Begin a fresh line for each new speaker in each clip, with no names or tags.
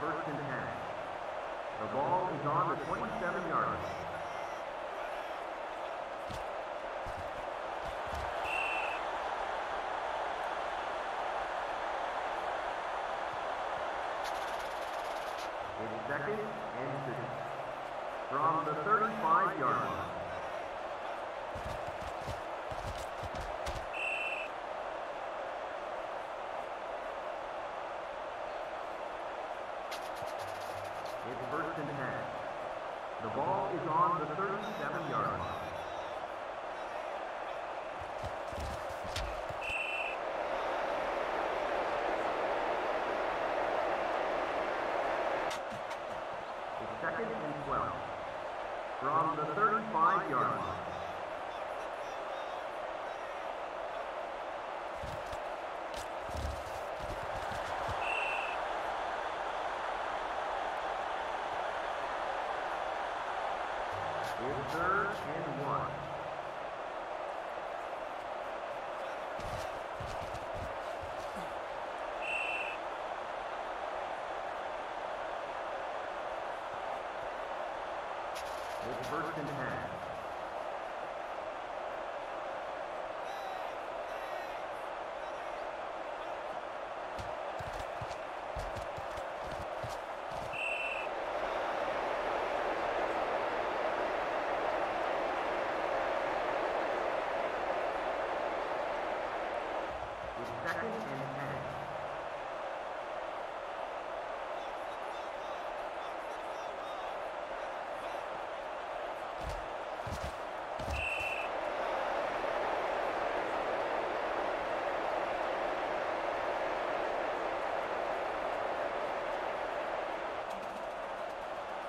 first and 10. The ball is on the 27-yard line. It's second and six. From the 35-yard line. First and 10. The ball is on the 37-yard line. It's second and 12. From the 35-yard line. It's third and one. It's first and 10. It's second and 10.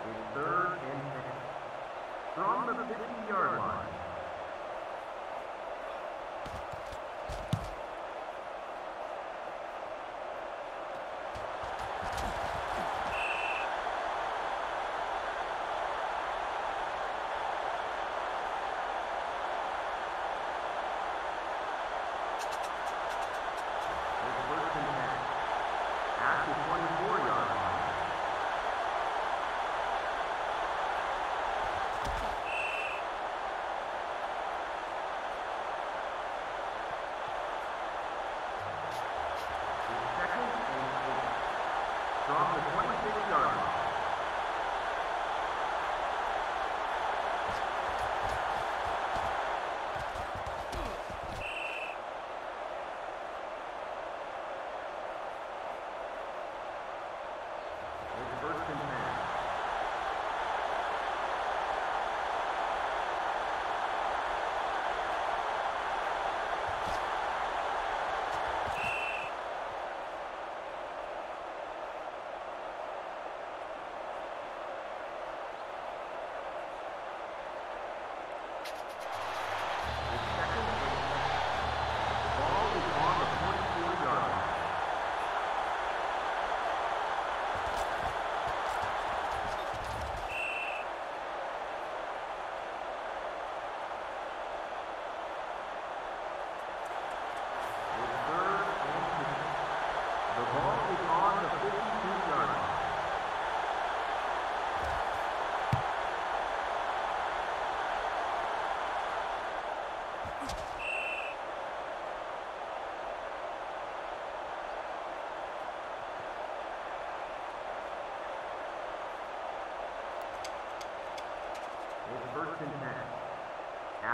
It's third and 10. From the 50-yard line.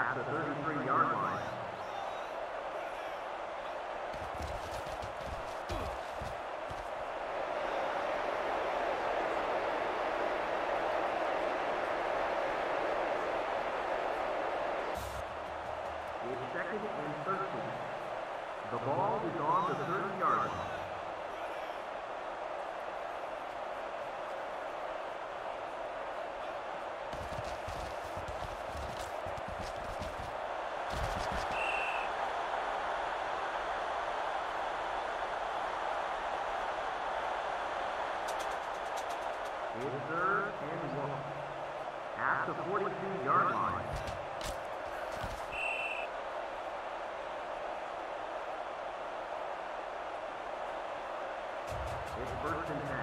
At the 33-yard line. It's second and 13. The ball is on the 30-yard line. At the 42-yard line. First and 10.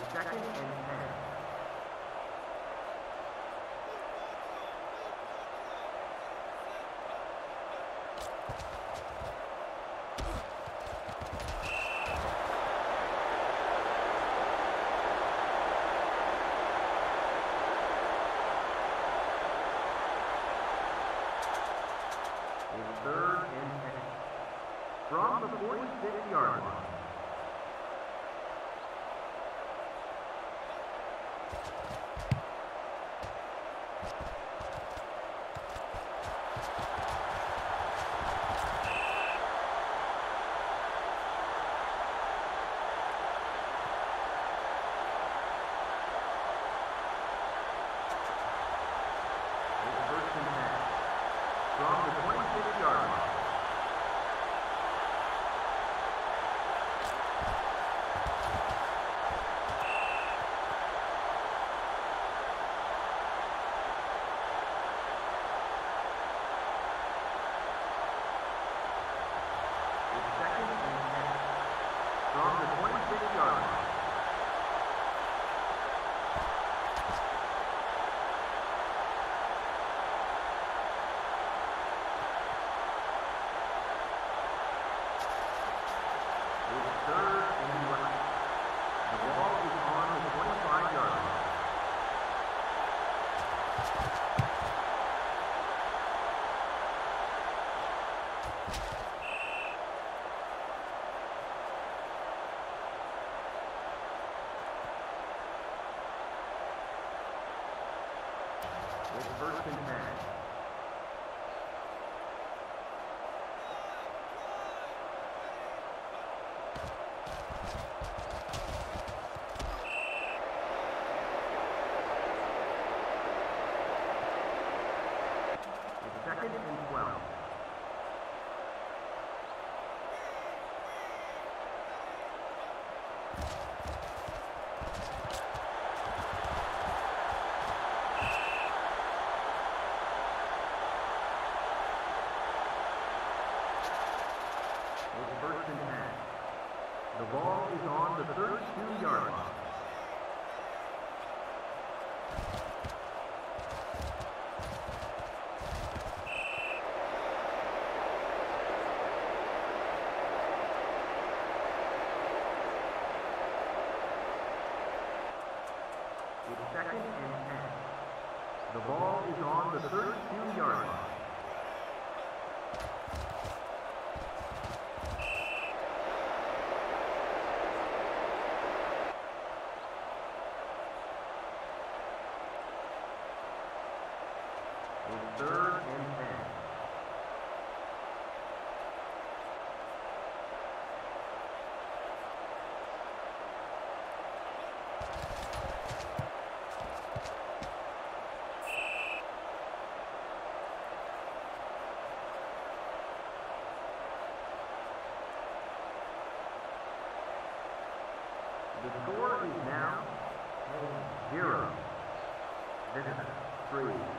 It's third and 10. From the 46-yard With first and ten. number 30. The score is now 0. 3.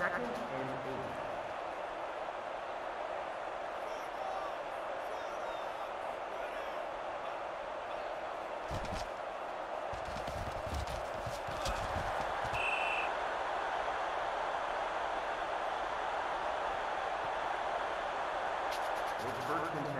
Second and eight. First and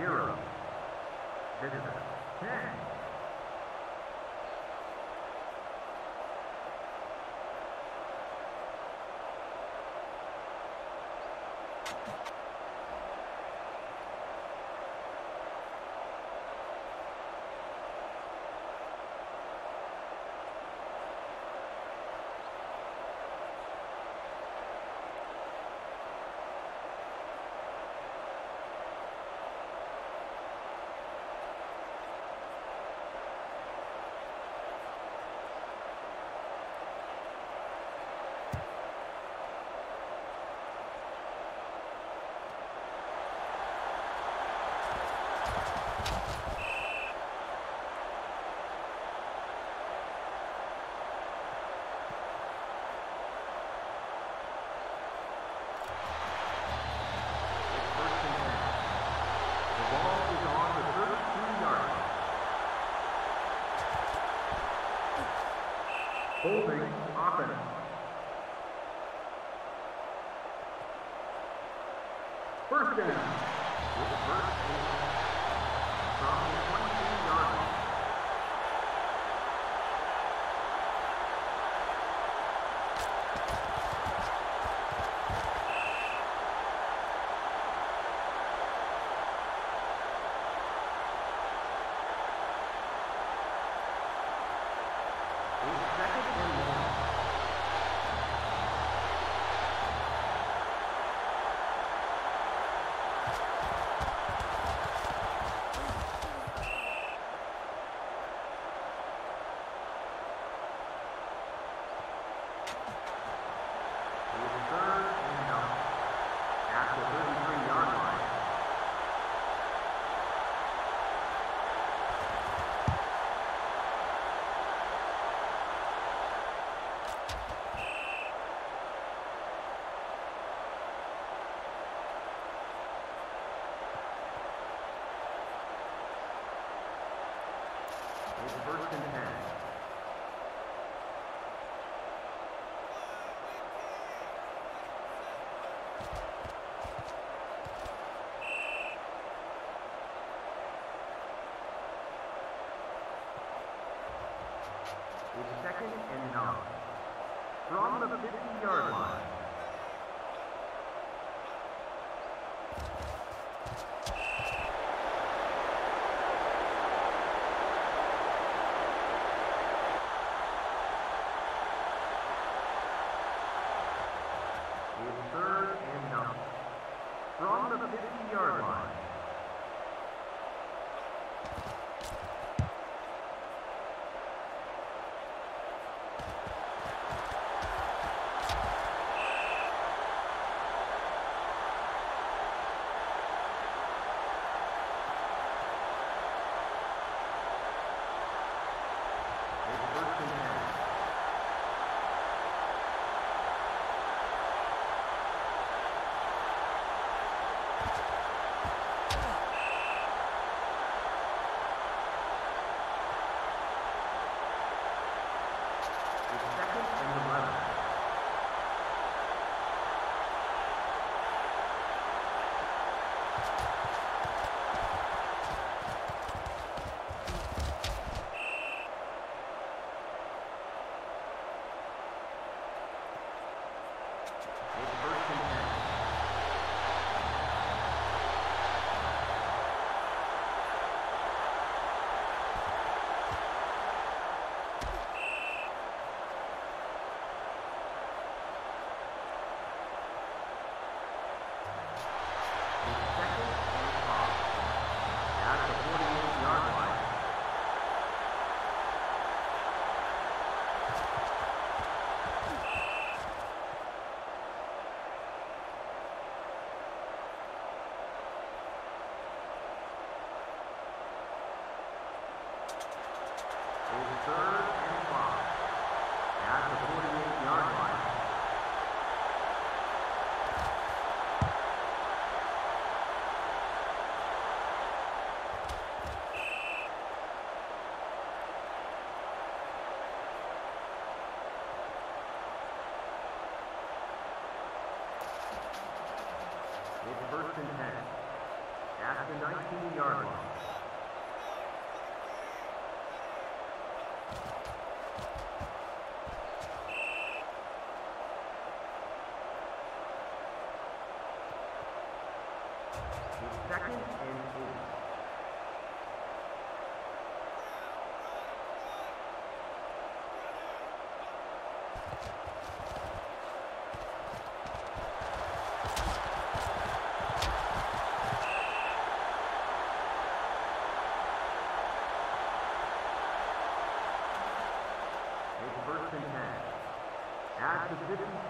zero. first and 10. It's second and nine. From the 50-yard line. Third.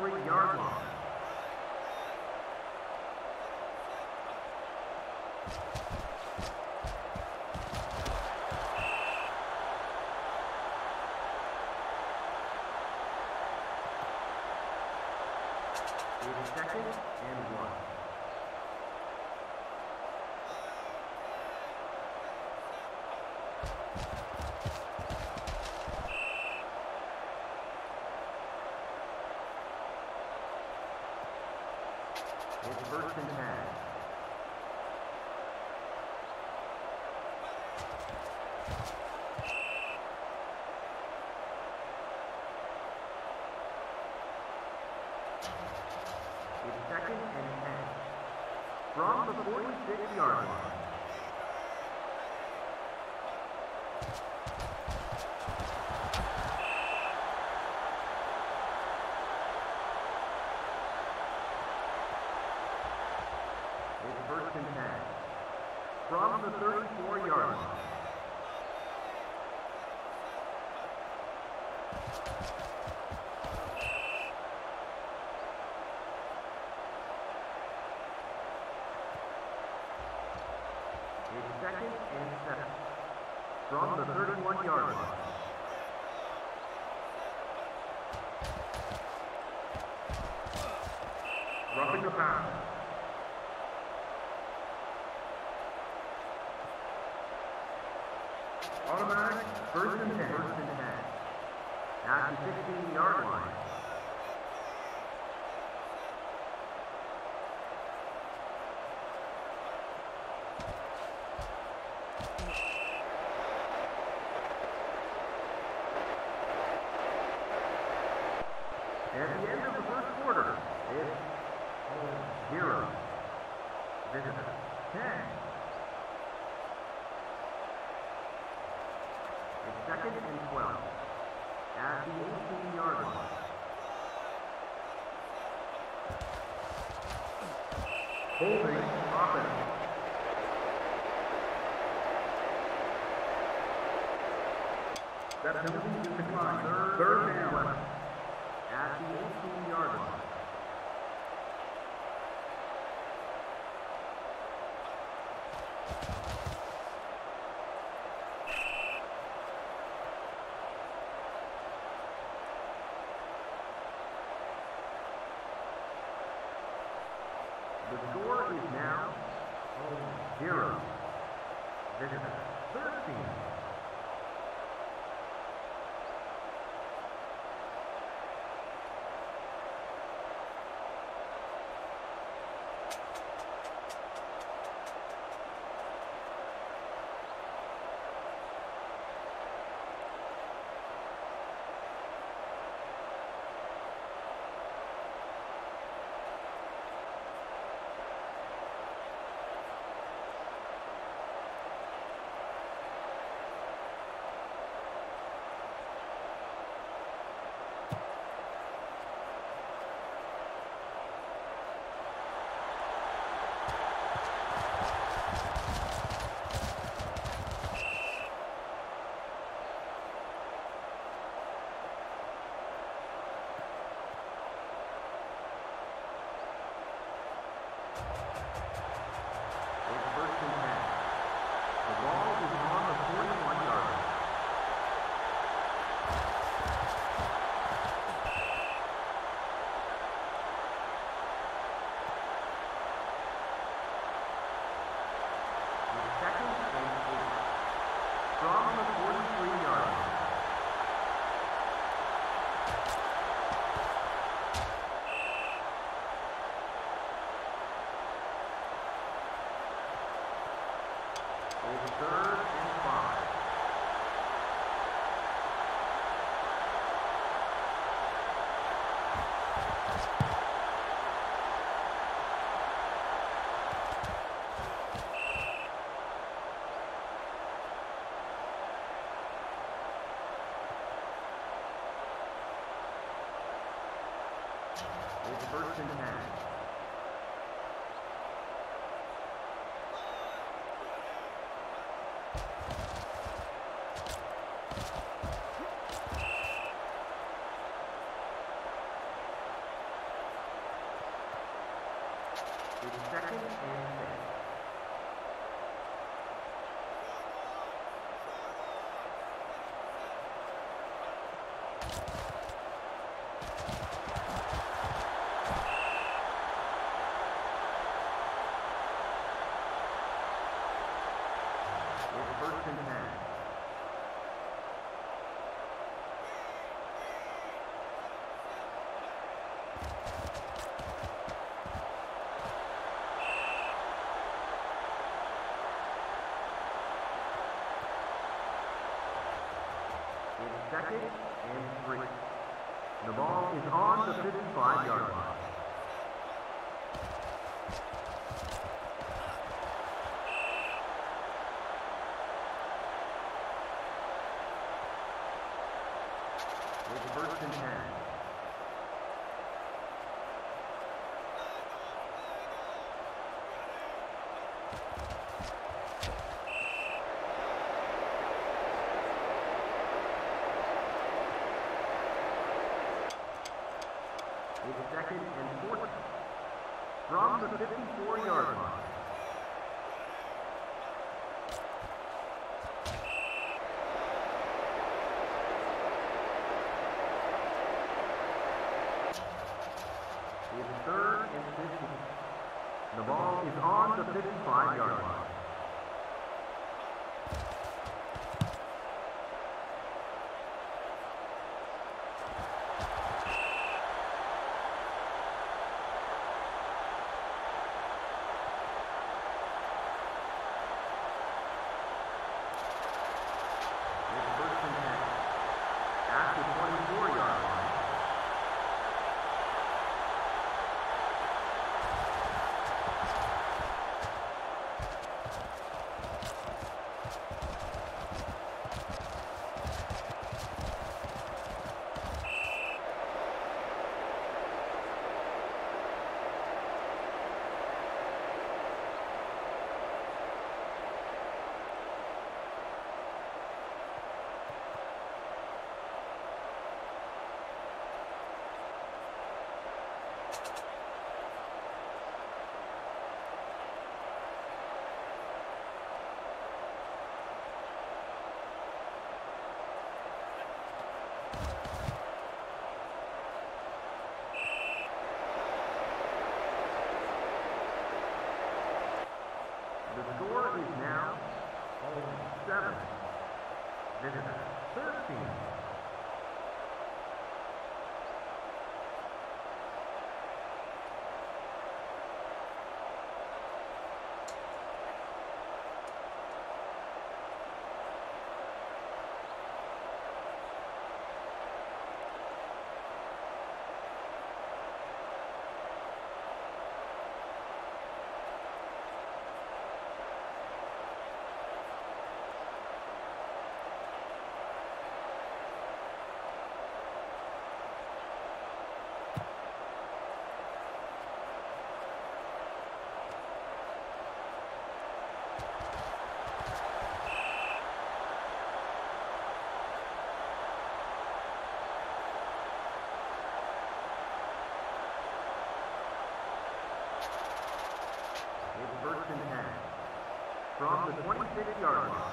three-yard line. second and. from the 46-yard line. From the 30 from the 31-yard line. Roughing the pass. Automatic first and 10. At the 16-yard line. The 18-yard line. The score is now home zero. First and 10. Second and three. The ball is on the 55-yard line. It's first and ten. It's second and 14. From the 54-yard line. It's third and 15. The ball is on the 55-yard line. the 26 yard line.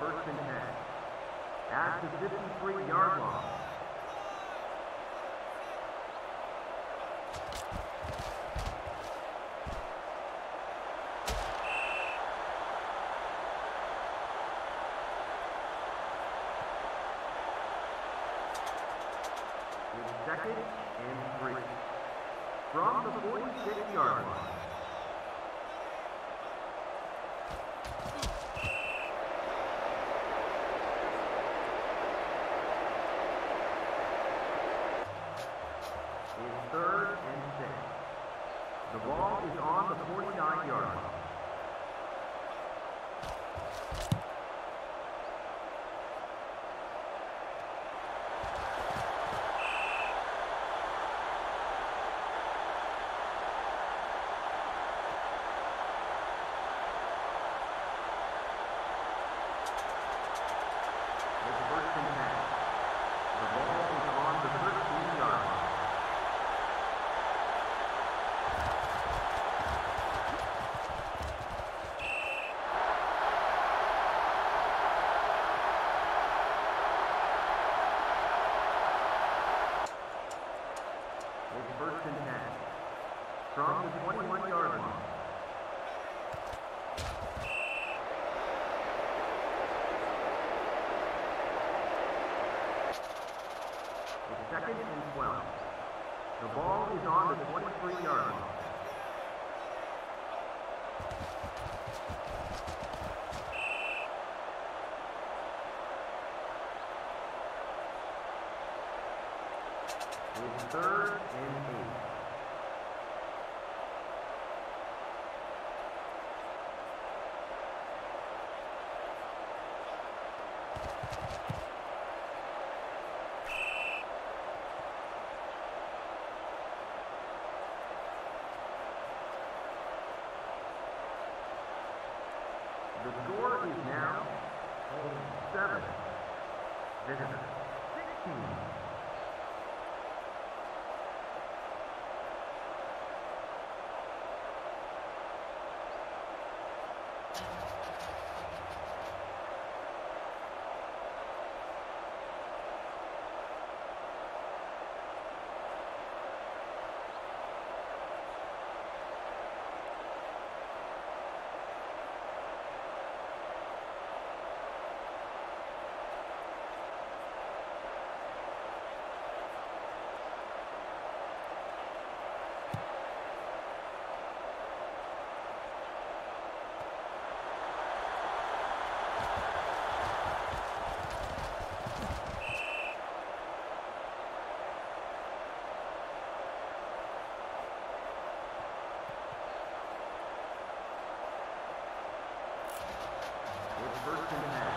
first and 10. At the 53-yard line. Second and three. From the 46-yard line. Third and eight. First and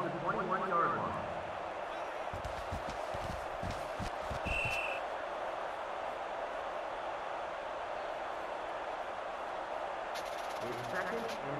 from the 21-yard line. It's second and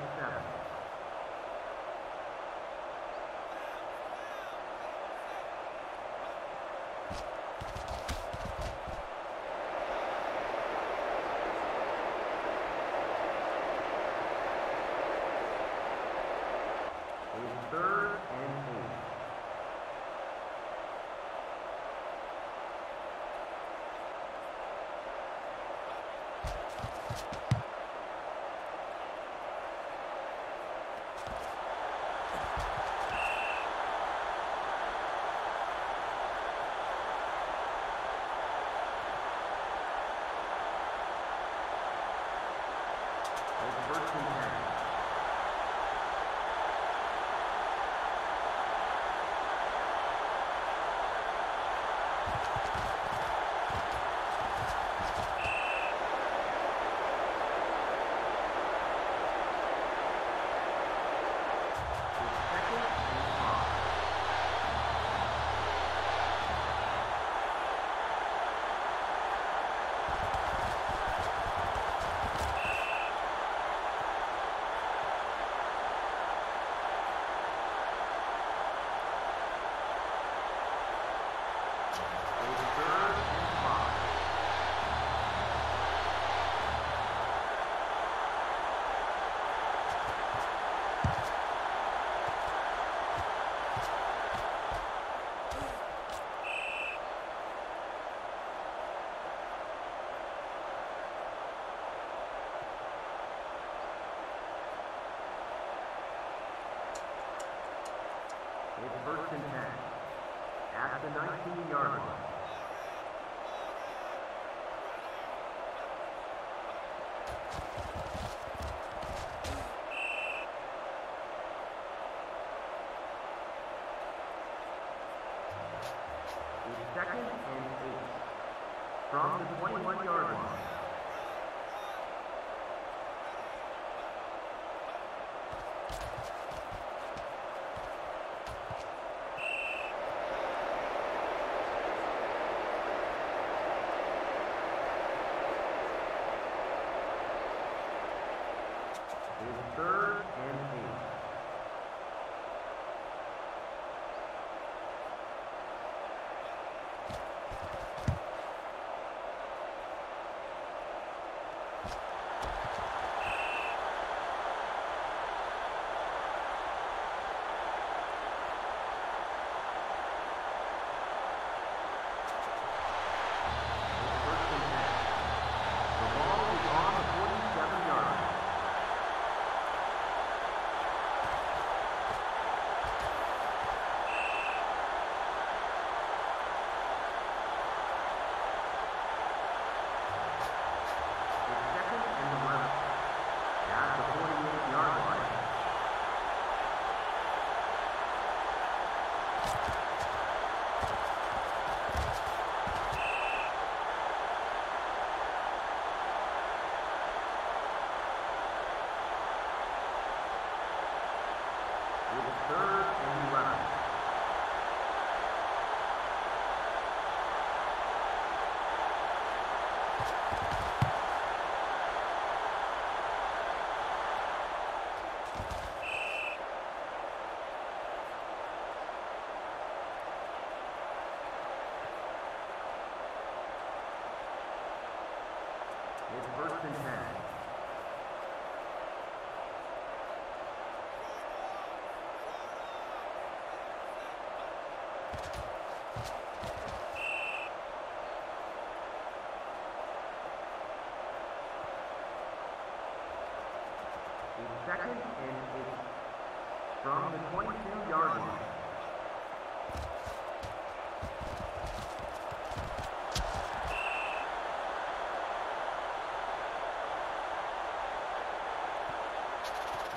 first and ten. At the 19-yard line. Second and eight. From the 21-yard line. Second and eight. From the 22-yard line.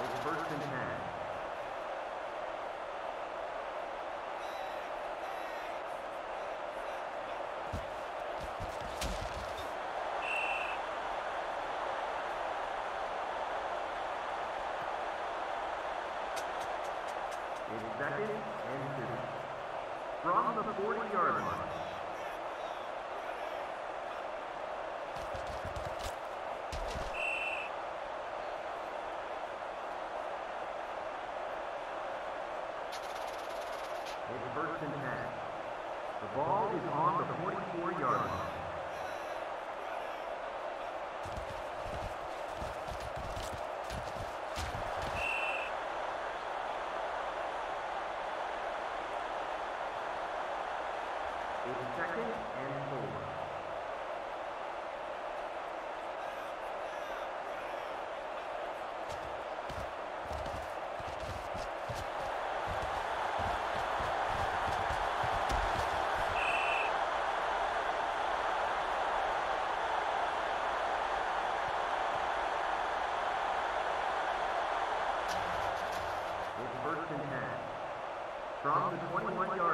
It's first and 10. It's second and two. From the 40-yard line. It's first and 10. The ball is on the 44-yard line. It's second and four. It's first and 10. From the 21-yard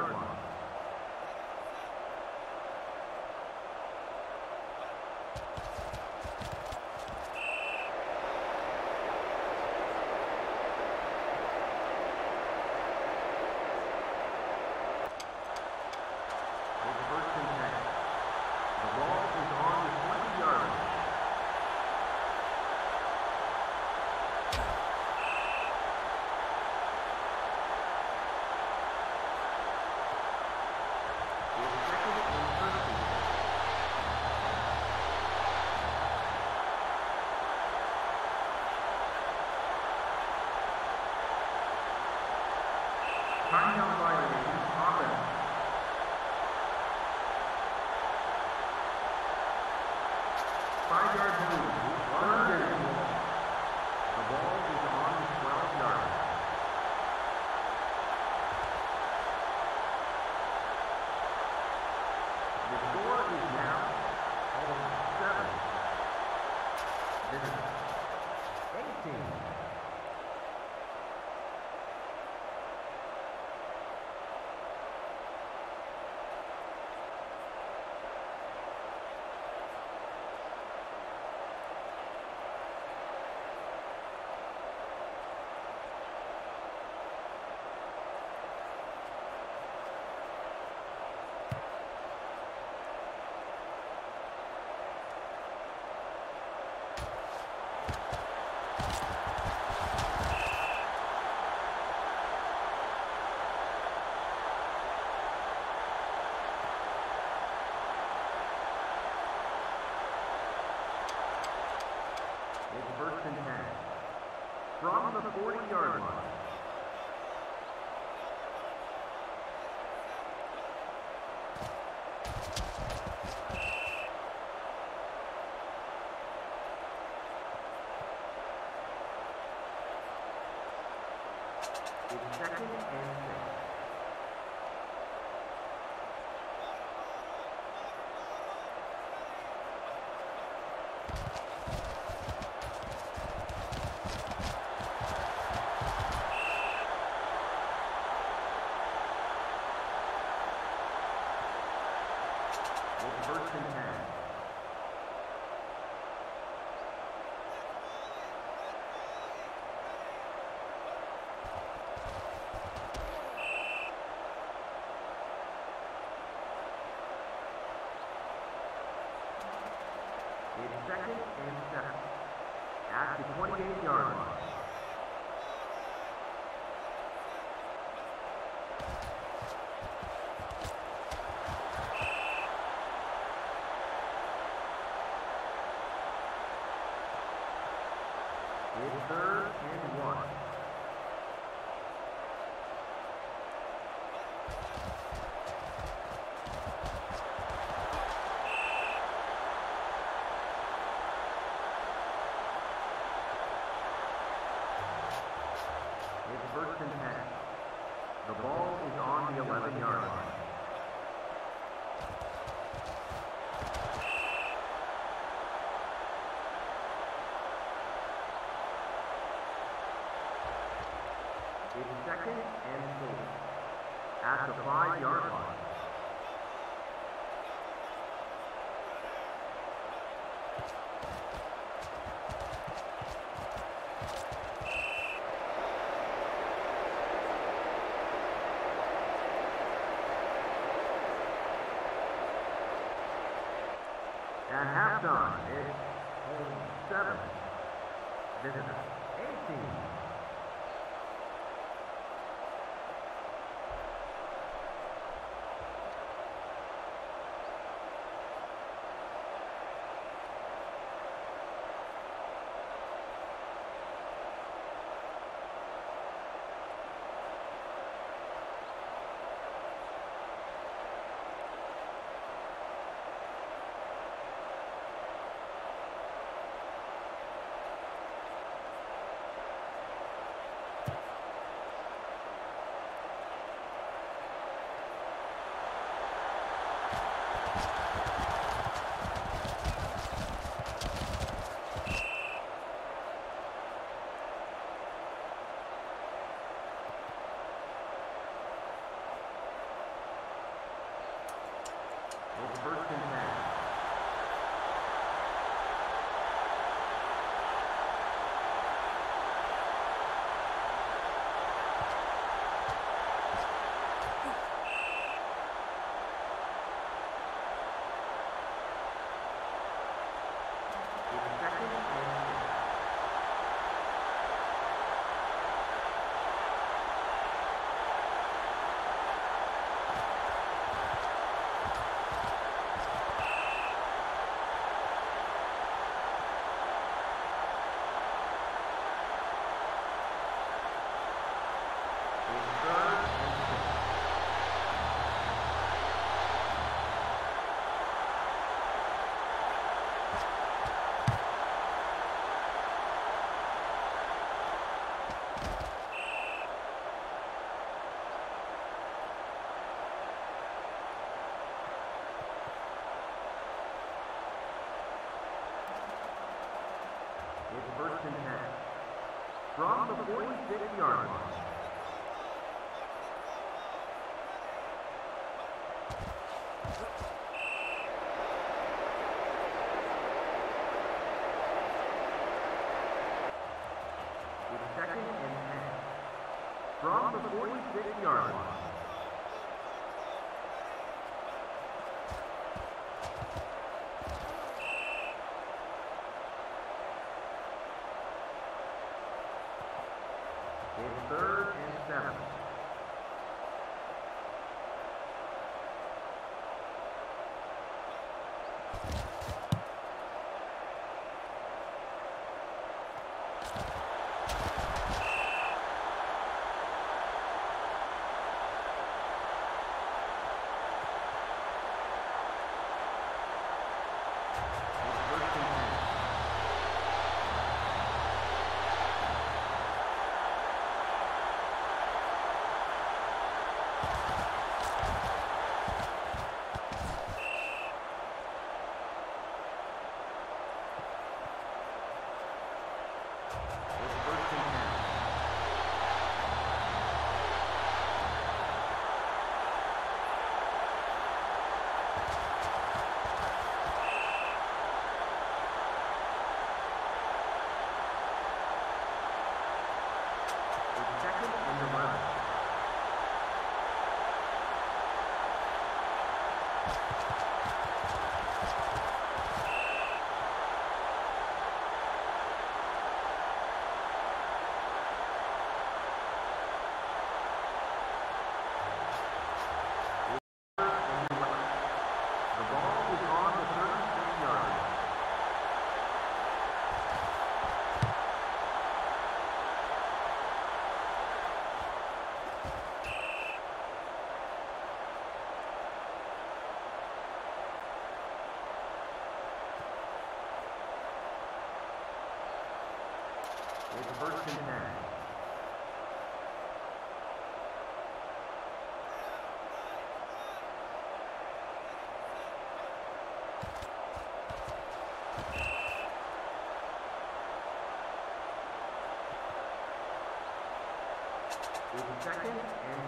From the 40 yard line. Second and six. It's first and 10. It's second and seven. At the 28 yard line. is second and four. At the five-yard line. At halftime, it's seven. This from the 46-yard line. With second from the 46-yard line. first and ten. With second and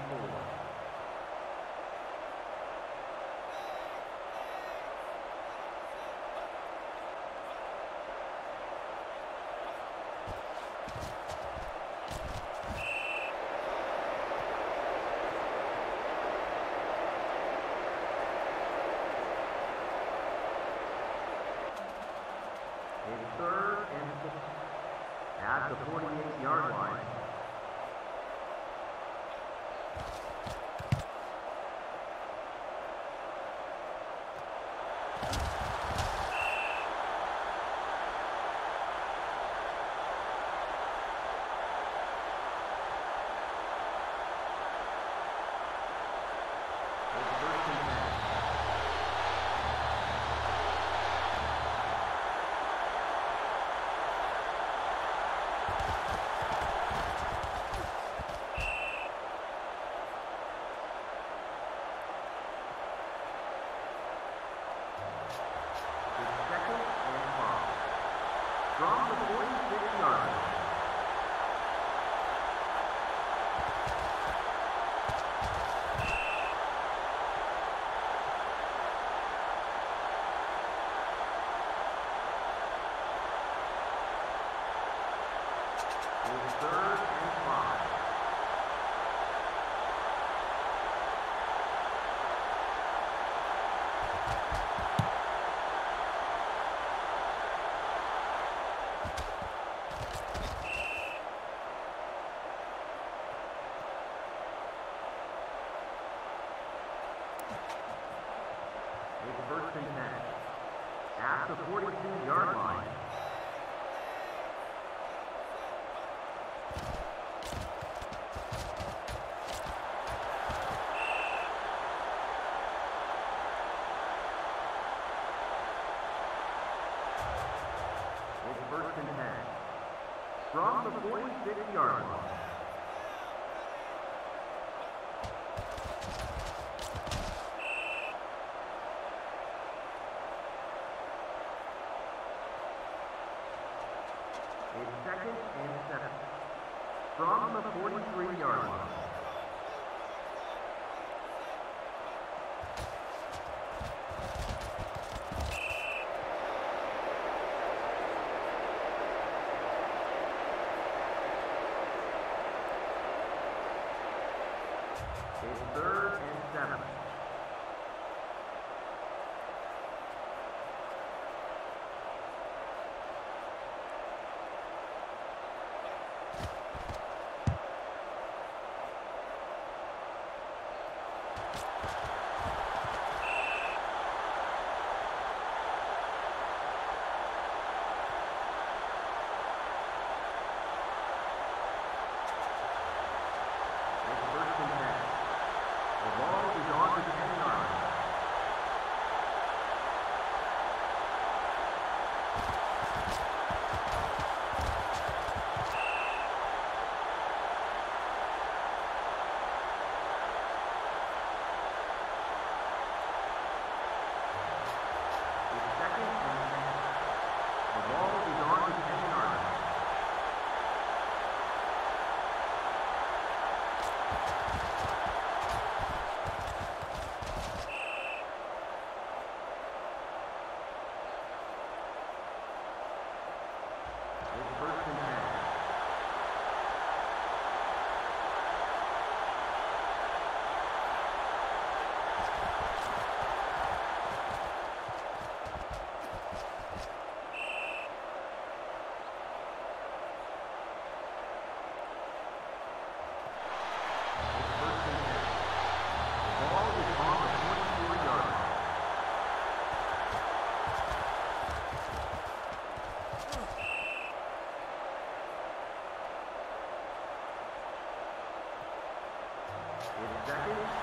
It's first and 10. At the 42-yard line. from the 43-yard line. With a tackle.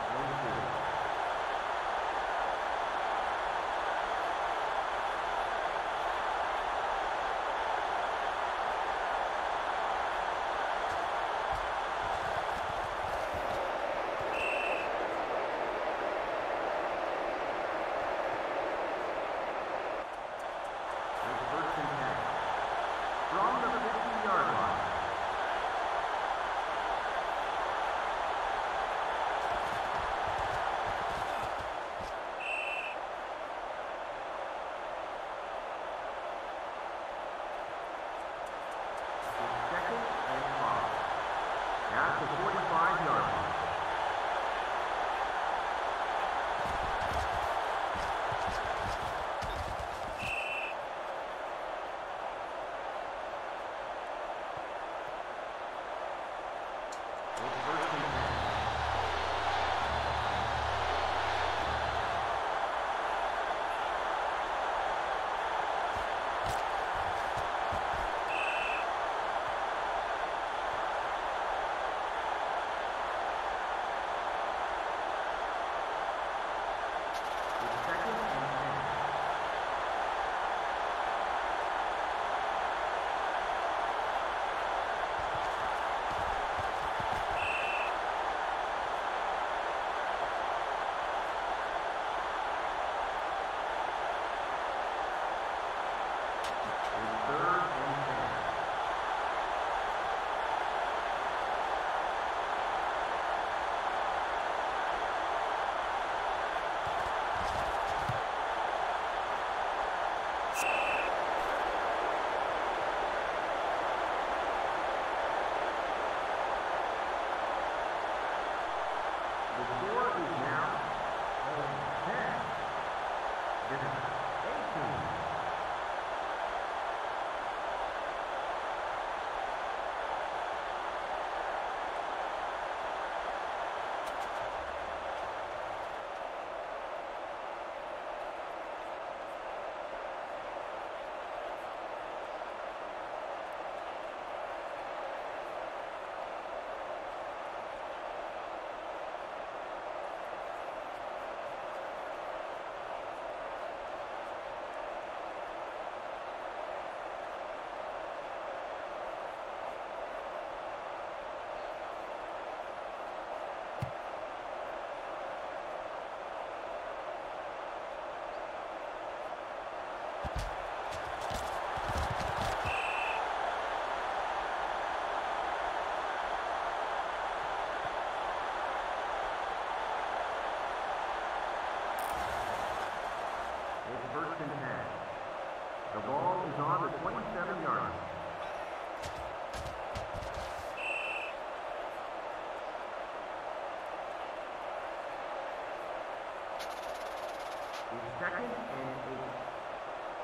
is second and eight.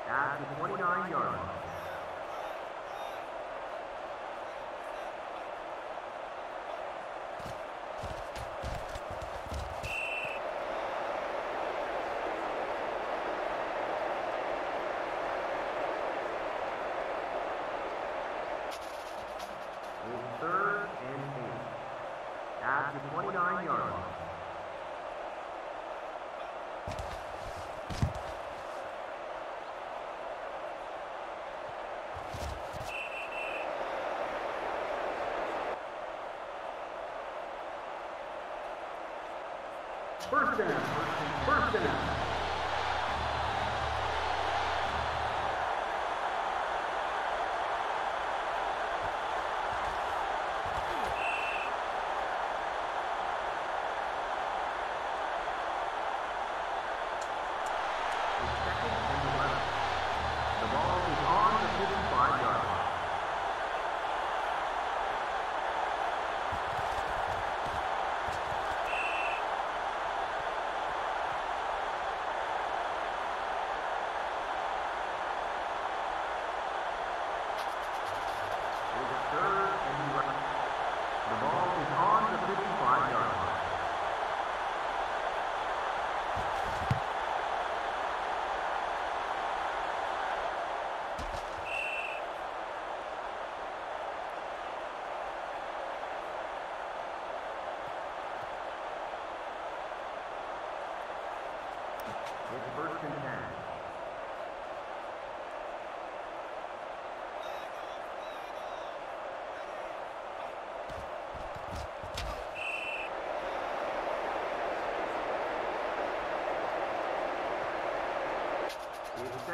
At the 29-yard line.
First down. First down.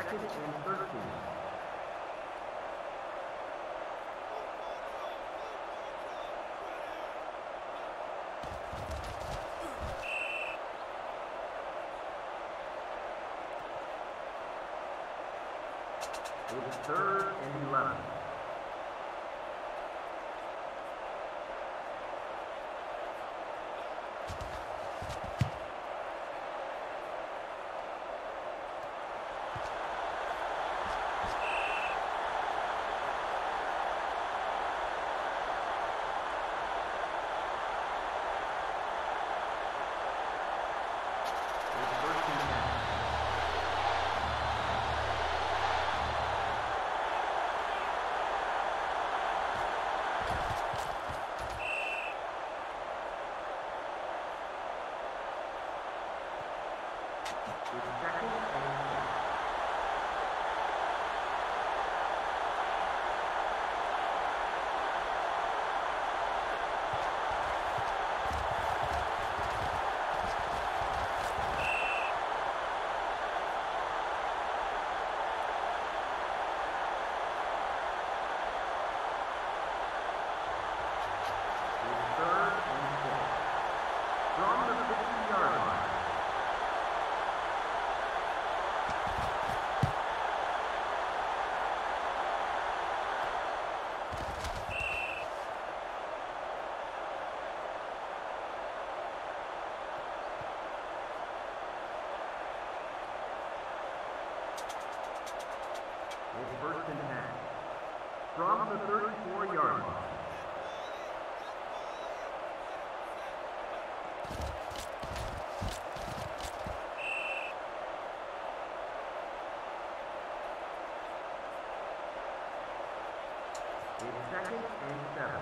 second and 13. It is third and 11. first and 10. From the 34-yard line. seven.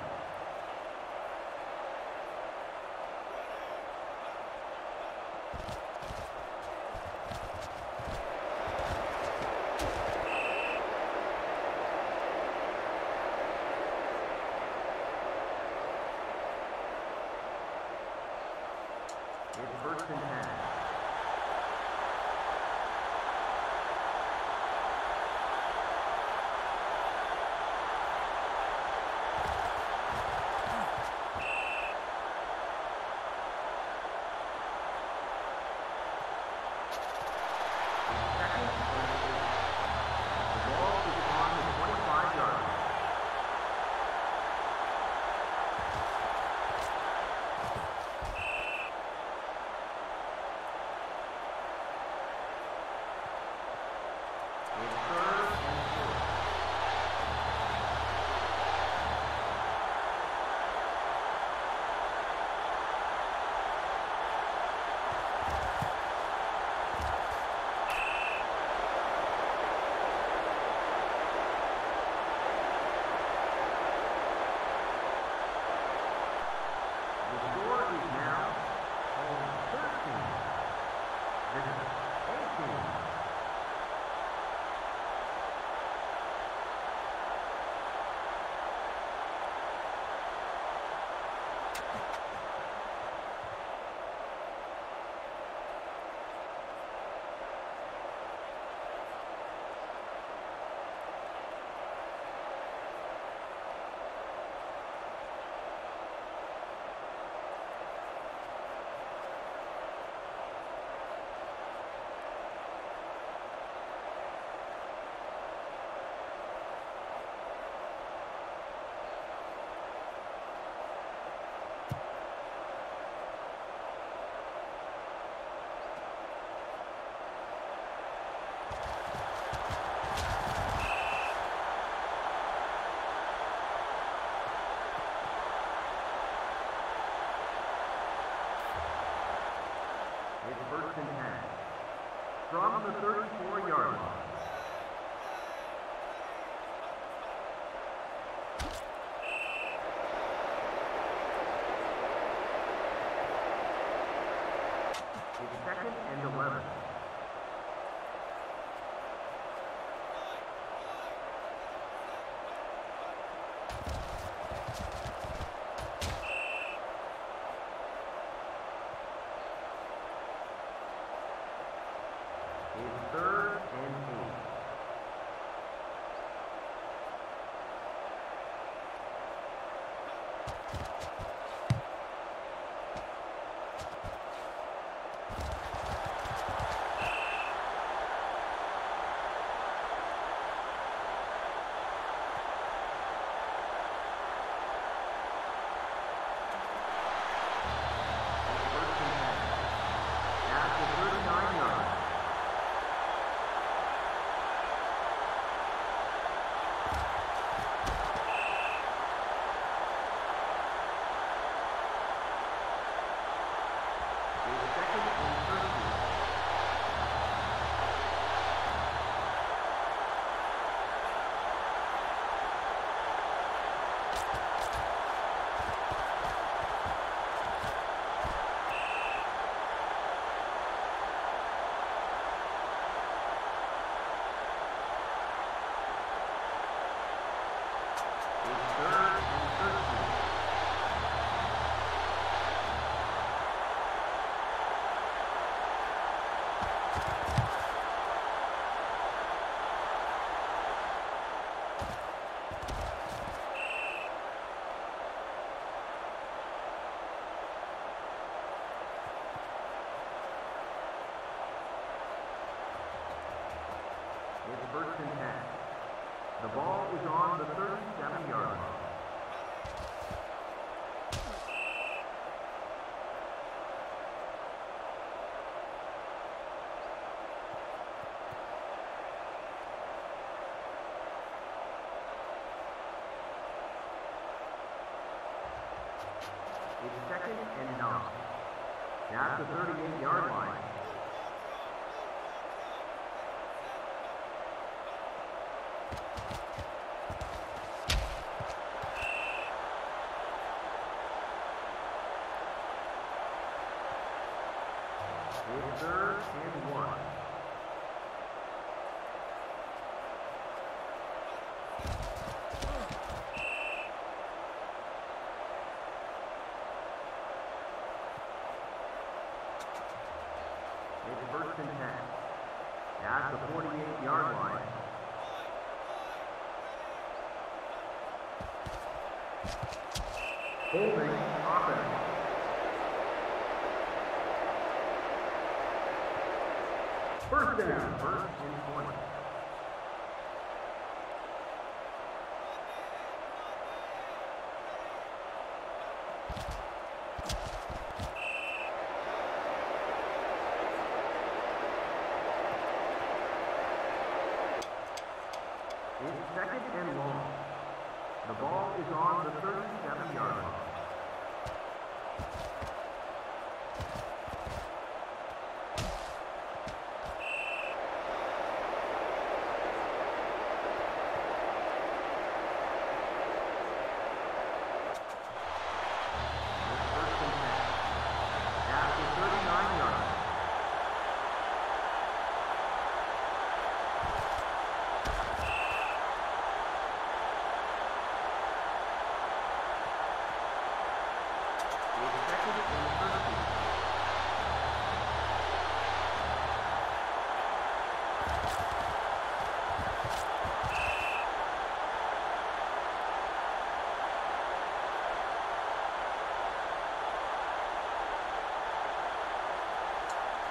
number 30. second and nine. That's at the 38-yard line, the 48-yard line.
Holding offense. First down,
first and 20.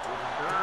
Sure.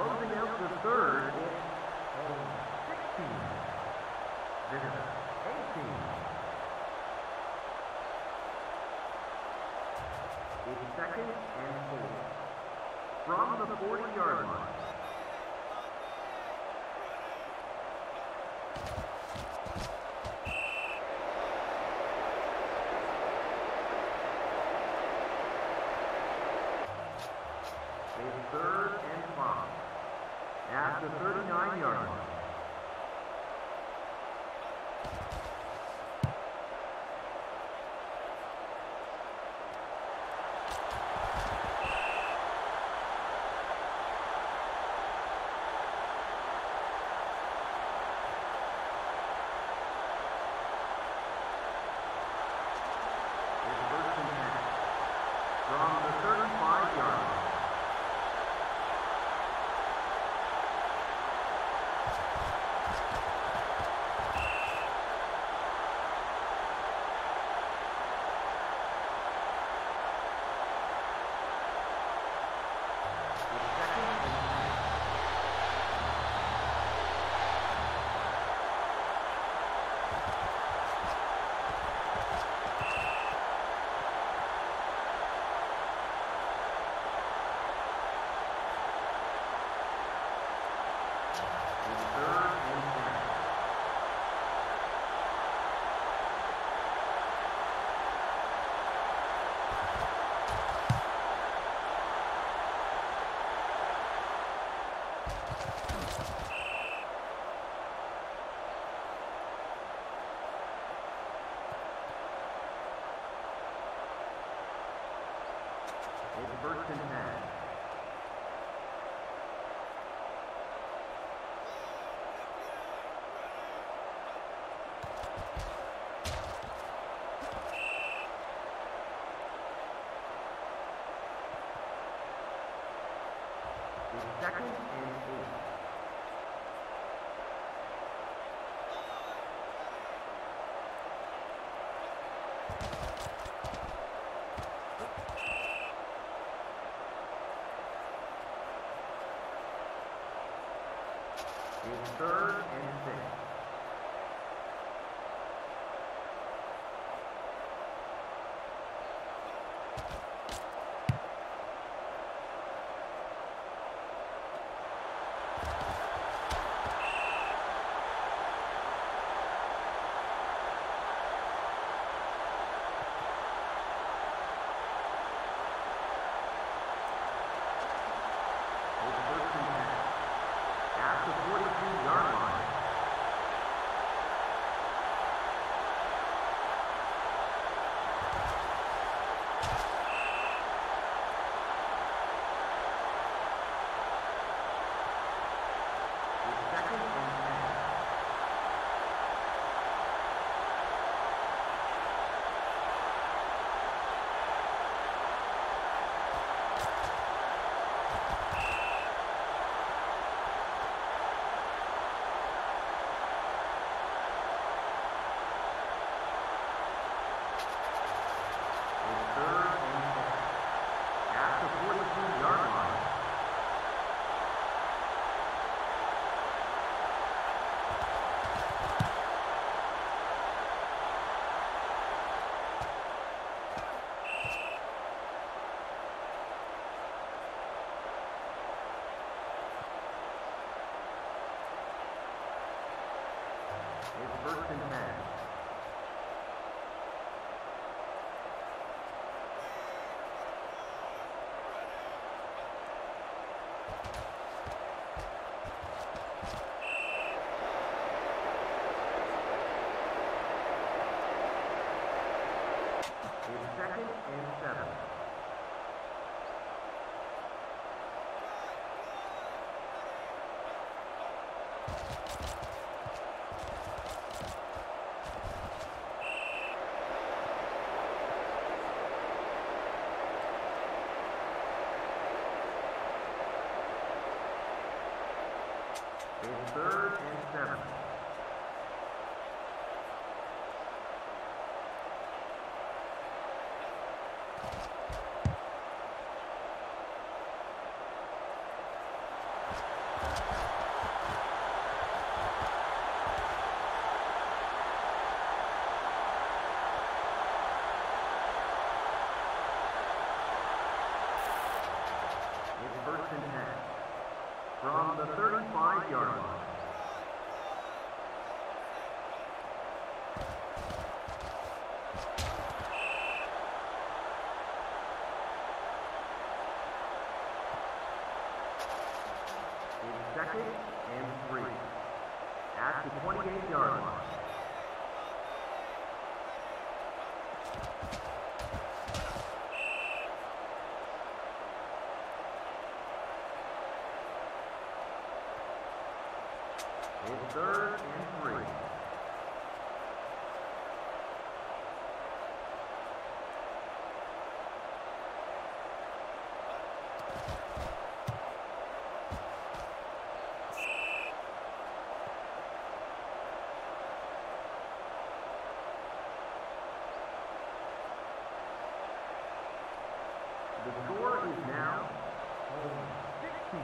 closing out the third is 16. Visitor 18. It's second and four. From the 40-yard third. first and third and second and three. At the 28-yard line. It's third and score is now 16.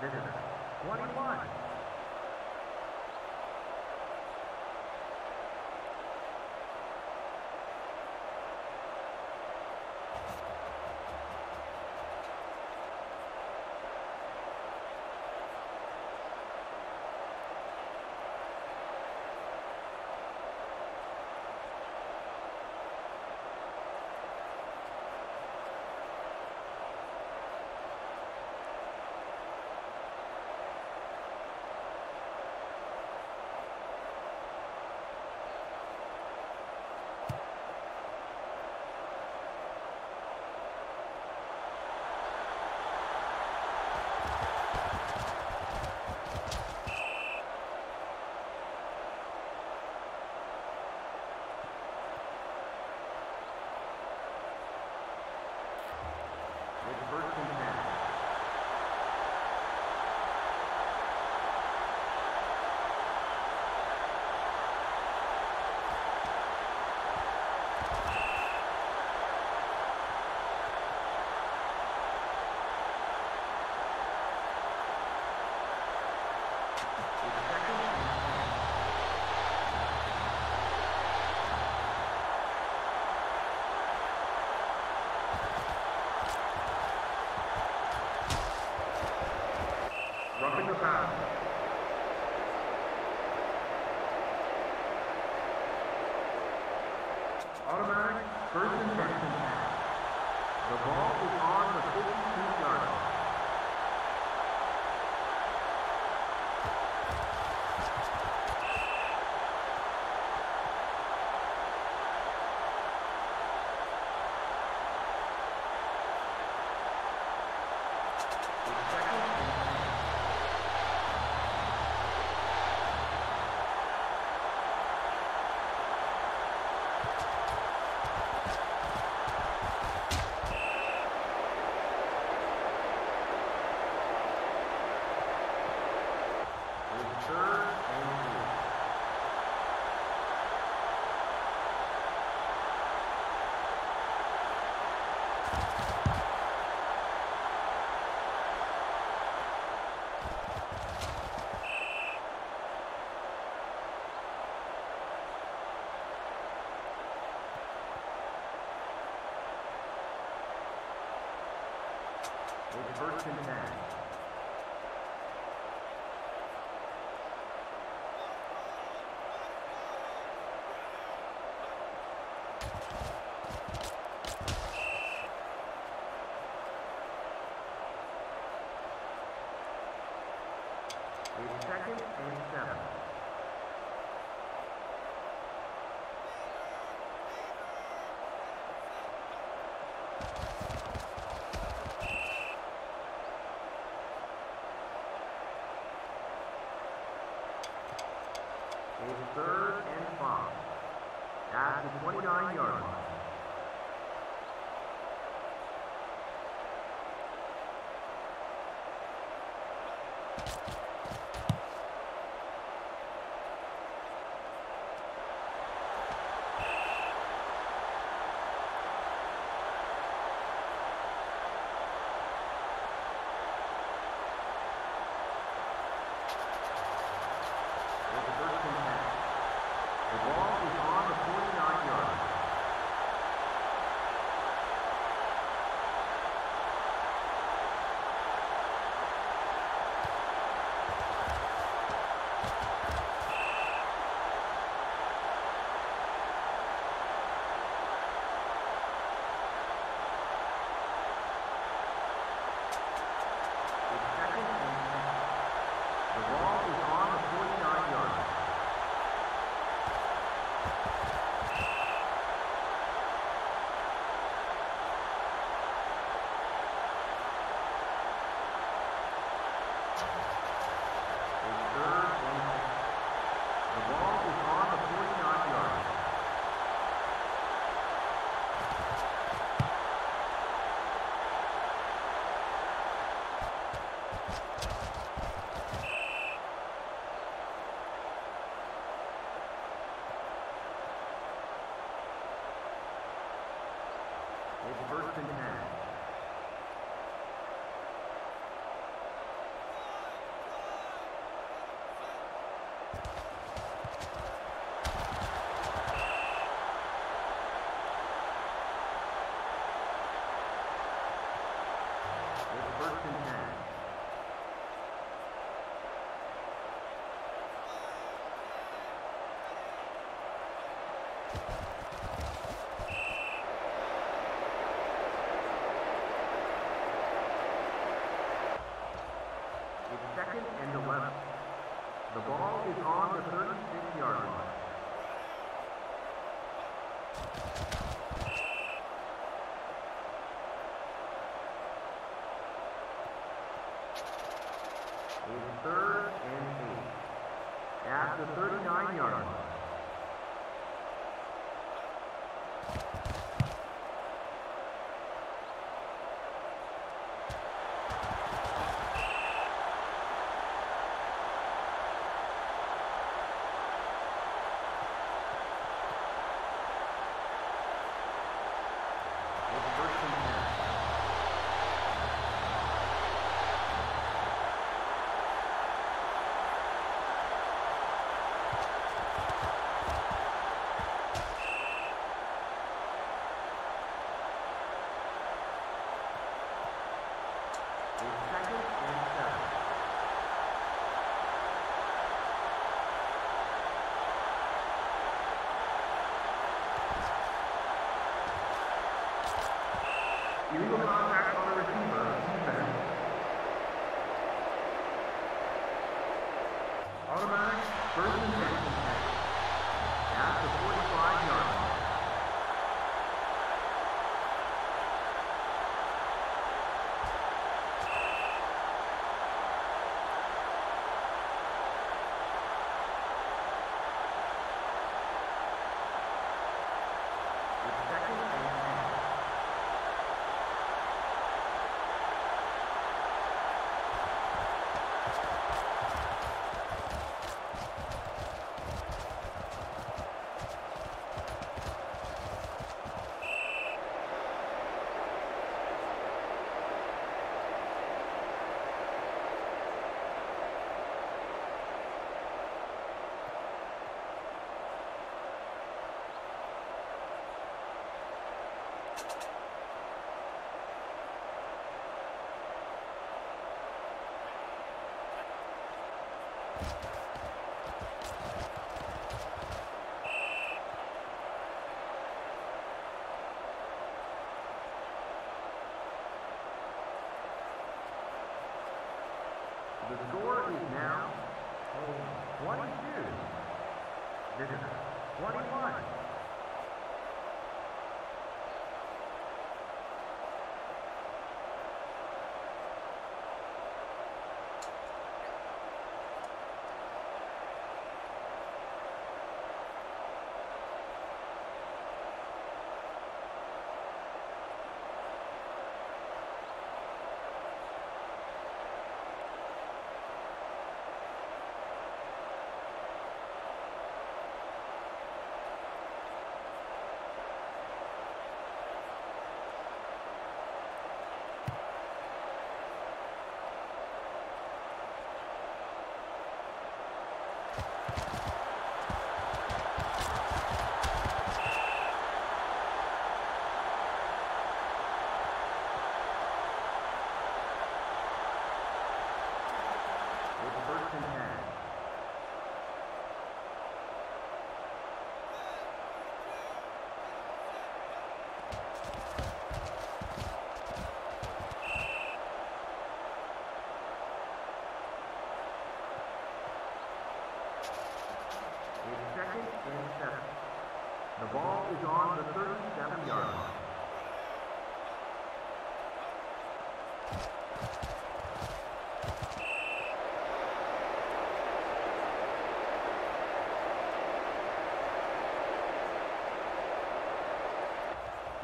Visitors 21. time. first and 10. third and five. At the 29-yard line. The ball is on the 36-yard line. It's third and eight. At the 39-yard line.
conference. The
score is now 1-2. It's first and 10. It's second and seven. The ball is on the 37-yard line.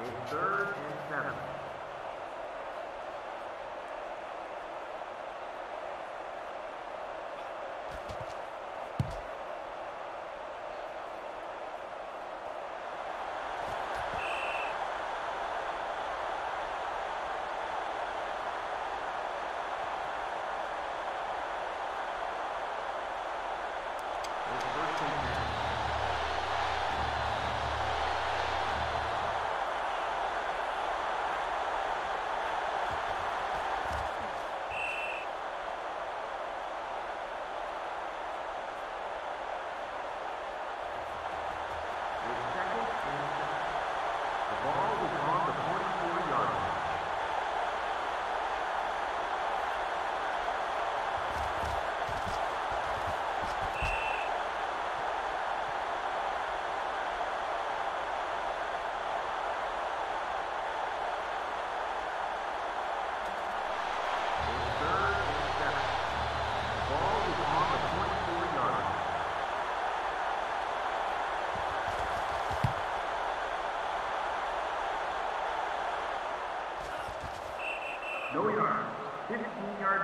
It's third and seven. It's first and ten.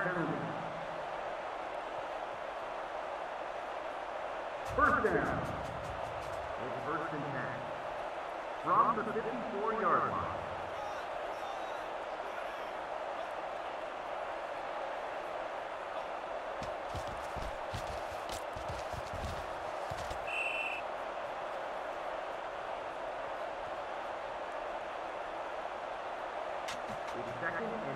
penalty. First down. It's first and 10. From the 54-yard line. Second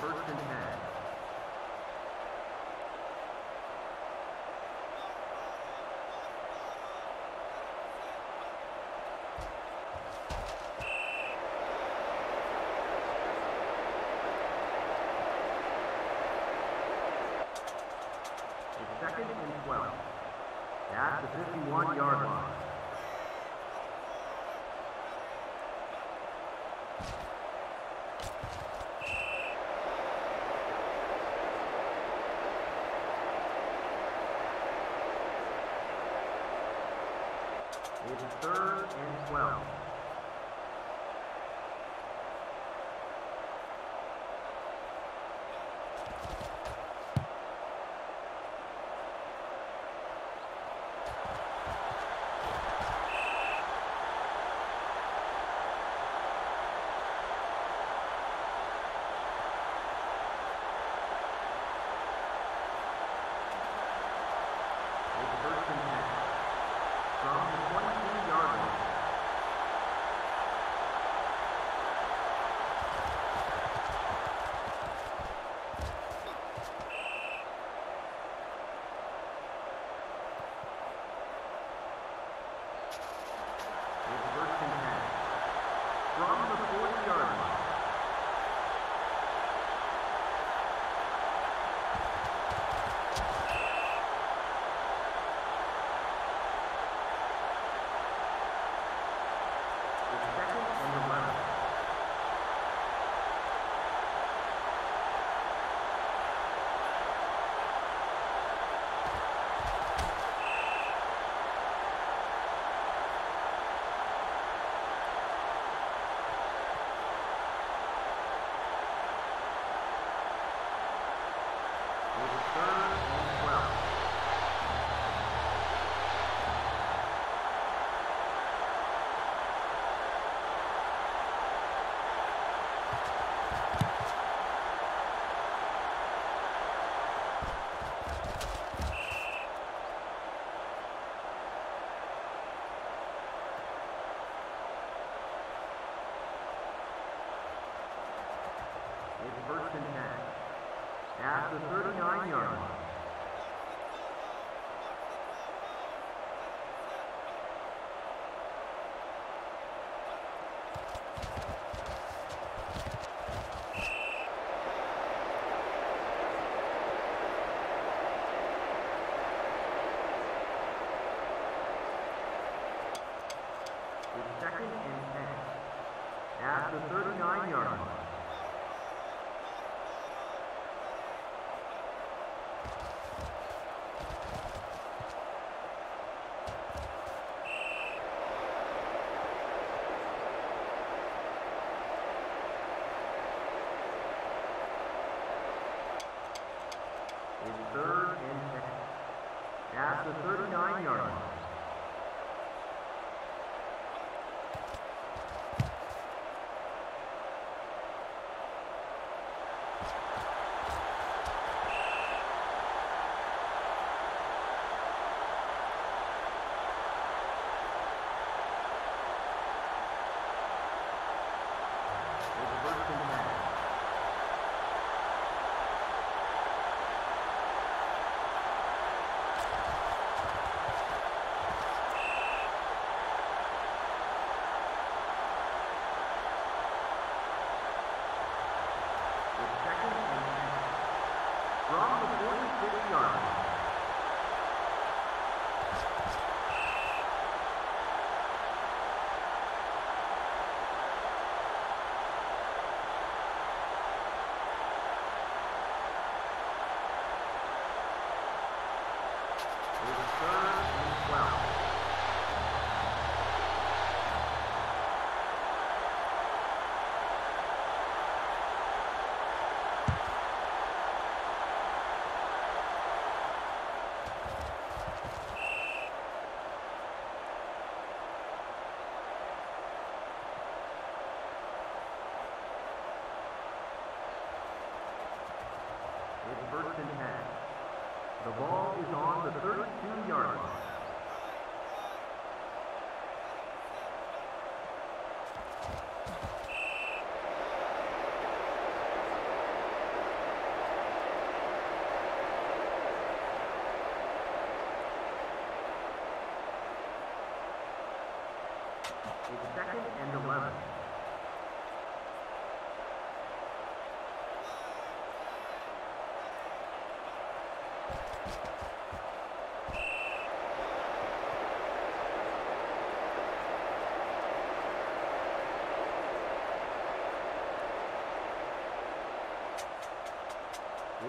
first and 10. It's second and 12. At the 51 yard line. It's third and 12.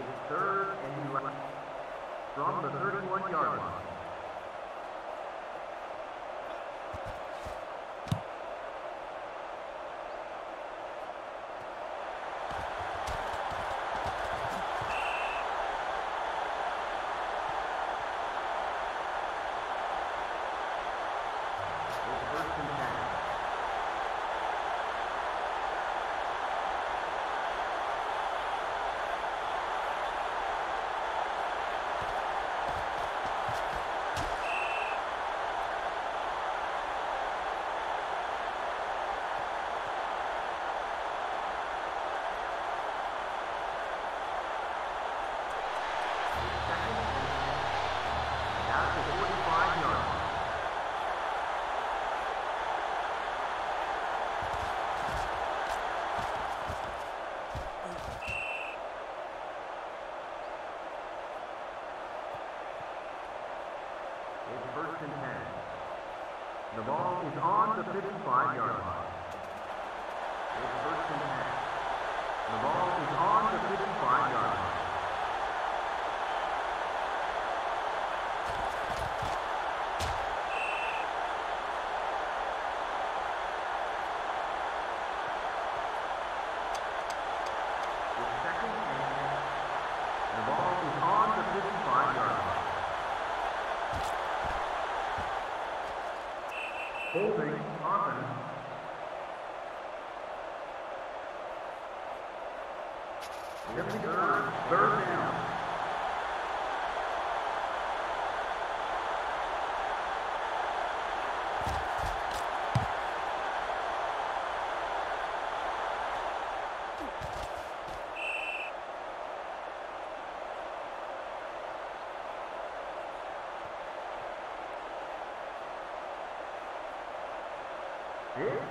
It's third and 11. From the 31-yard line.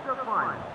It's the